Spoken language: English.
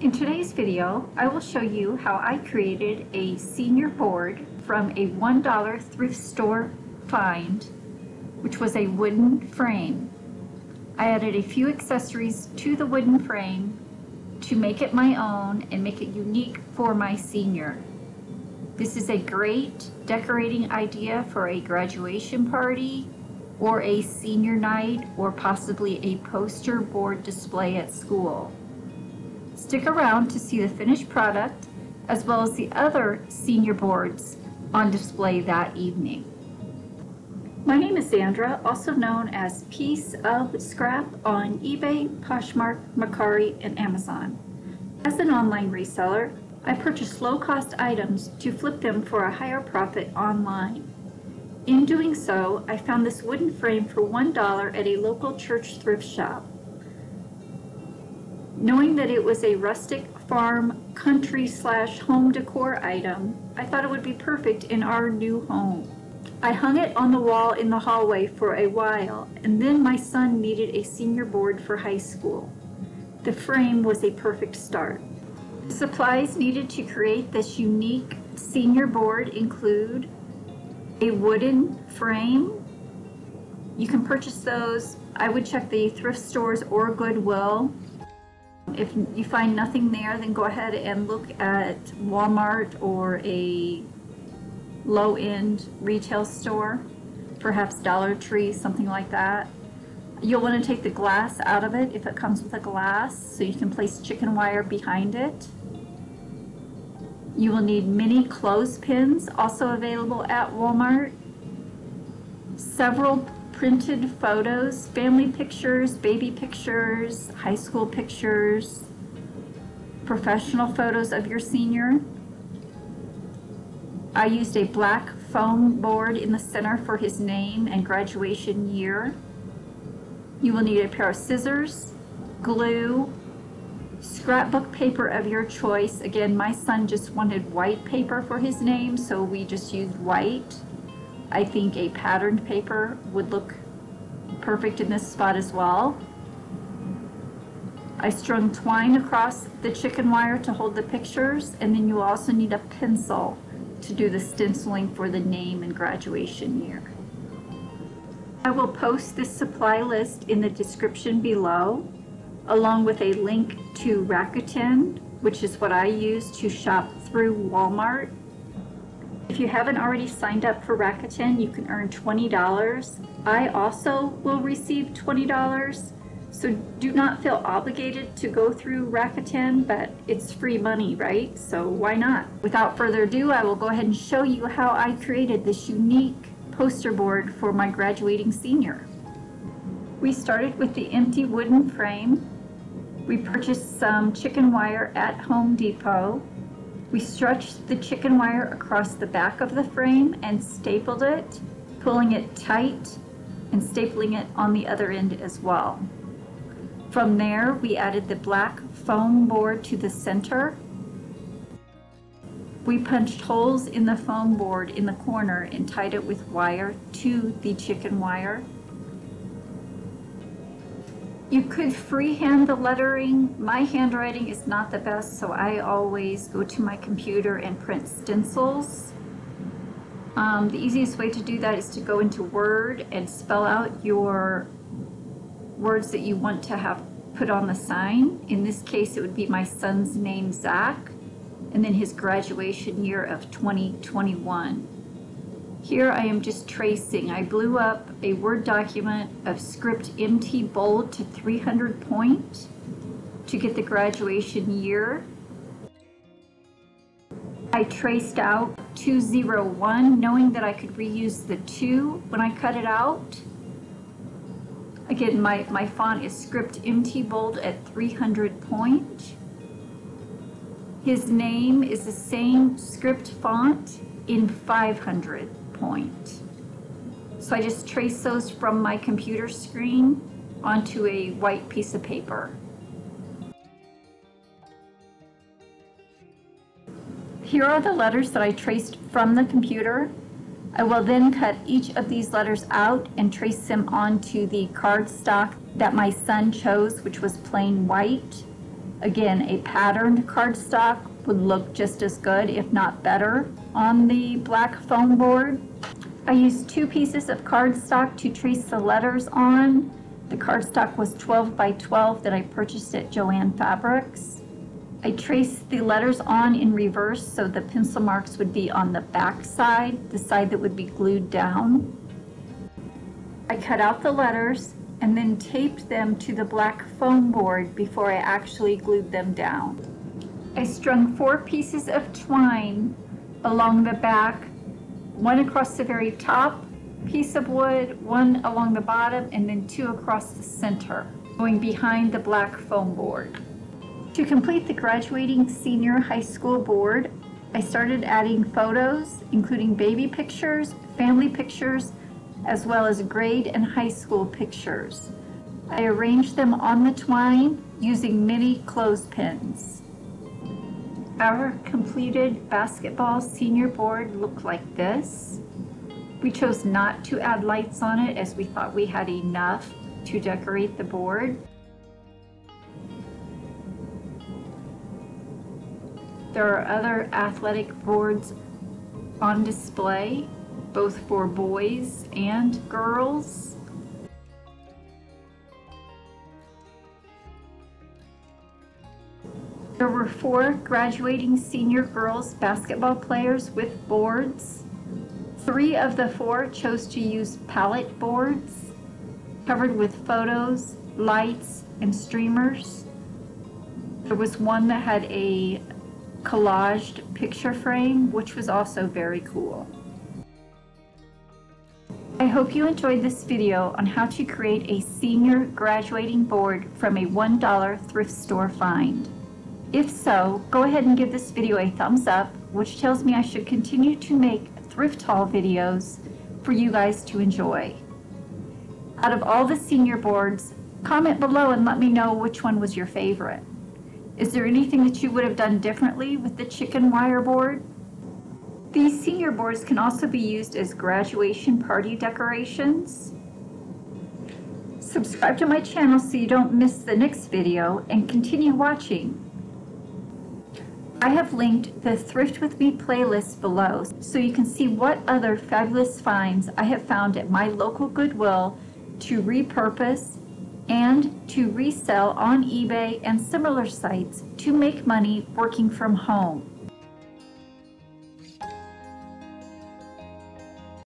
In today's video, I will show you how I created a senior board from a $1 thrift store find, which was a wooden frame. I added a few accessories to the wooden frame to make it my own and make it unique for my senior. This is a great decorating idea for a graduation party or a senior night or possibly a poster board display at school. Stick around to see the finished product as well as the other senior boards on display that evening. My name is Zandra, also known as Piece of Scrap on eBay, Poshmark, Mercari, and Amazon. As an online reseller, I purchase low-cost items to flip them for a higher profit online. In doing so, I found this wooden frame for $1 at a local church thrift shop. Knowing that it was a rustic farm country slash home decor item, I thought it would be perfect in our new home. I hung it on the wall in the hallway for a while, and then my son needed a senior board for high school. The frame was a perfect start. The supplies needed to create this unique senior board include a wooden frame. You can purchase those. I would check the thrift stores or Goodwill. If you find nothing there, then go ahead and look at Walmart or a low-end retail store, perhaps Dollar Tree, something like that. You'll want to take the glass out of it if it comes with a glass, so you can place chicken wire behind it. You will need mini clothespins, also available at Walmart. Several printed photos, family pictures, baby pictures, high school pictures, professional photos of your senior. I used a black foam board in the center for his name and graduation year. You will need a pair of scissors, glue, scrapbook paper of your choice. Again, my son just wanted white paper for his name, so we just used white. I think a patterned paper would look perfect in this spot as well. I strung twine across the chicken wire to hold the pictures, and then you also need a pencil to do the stenciling for the name and graduation year. I will post this supply list in the description below, along with a link to Rakuten, which is what I use to shop through Walmart. If you haven't already signed up for Rakuten, you can earn $20. I also will receive $20, so do not feel obligated to go through Rakuten, but it's free money, right? So why not? Without further ado, I will go ahead and show you how I created this unique poster board for my graduating senior. We started with the empty wooden frame. We purchased some chicken wire at Home Depot. We stretched the chicken wire across the back of the frame and stapled it, pulling it tight and stapling it on the other end as well. From there, we added the black foam board to the center we punched holes in the foam board in the corner and tied it with wire to the chicken wire. You could freehand the lettering. My handwriting is not the best, so I always go to my computer and print stencils. Um, the easiest way to do that is to go into Word and spell out your words that you want to have put on the sign. In this case, it would be my son's name, Zach and then his graduation year of 2021. Here I am just tracing. I blew up a Word document of script MT bold to 300 point to get the graduation year. I traced out 201 knowing that I could reuse the 2 when I cut it out. Again, my, my font is script MT bold at 300 point. His name is the same script font in 500 point. So I just trace those from my computer screen onto a white piece of paper. Here are the letters that I traced from the computer. I will then cut each of these letters out and trace them onto the cardstock that my son chose, which was plain white. Again, a patterned cardstock would look just as good, if not better, on the black foam board. I used two pieces of cardstock to trace the letters on. The cardstock was 12 by 12 that I purchased at Joann Fabrics. I traced the letters on in reverse so the pencil marks would be on the back side, the side that would be glued down. I cut out the letters and then taped them to the black foam board before I actually glued them down. I strung four pieces of twine along the back, one across the very top piece of wood, one along the bottom, and then two across the center, going behind the black foam board. To complete the graduating senior high school board, I started adding photos, including baby pictures, family pictures, as well as grade and high school pictures. I arranged them on the twine using mini clothespins. Our completed basketball senior board looked like this. We chose not to add lights on it as we thought we had enough to decorate the board. There are other athletic boards on display, both for boys and girls. There were four graduating senior girls basketball players with boards. Three of the four chose to use pallet boards covered with photos, lights, and streamers. There was one that had a collaged picture frame, which was also very cool. I hope you enjoyed this video on how to create a senior graduating board from a $1 thrift store find. If so, go ahead and give this video a thumbs up, which tells me I should continue to make thrift haul videos for you guys to enjoy. Out of all the senior boards, comment below and let me know which one was your favorite. Is there anything that you would have done differently with the chicken wire board? These senior boards can also be used as graduation party decorations. Subscribe to my channel so you don't miss the next video and continue watching. I have linked the Thrift With Me playlist below so you can see what other fabulous finds I have found at my local Goodwill to repurpose and to resell on eBay and similar sites to make money working from home.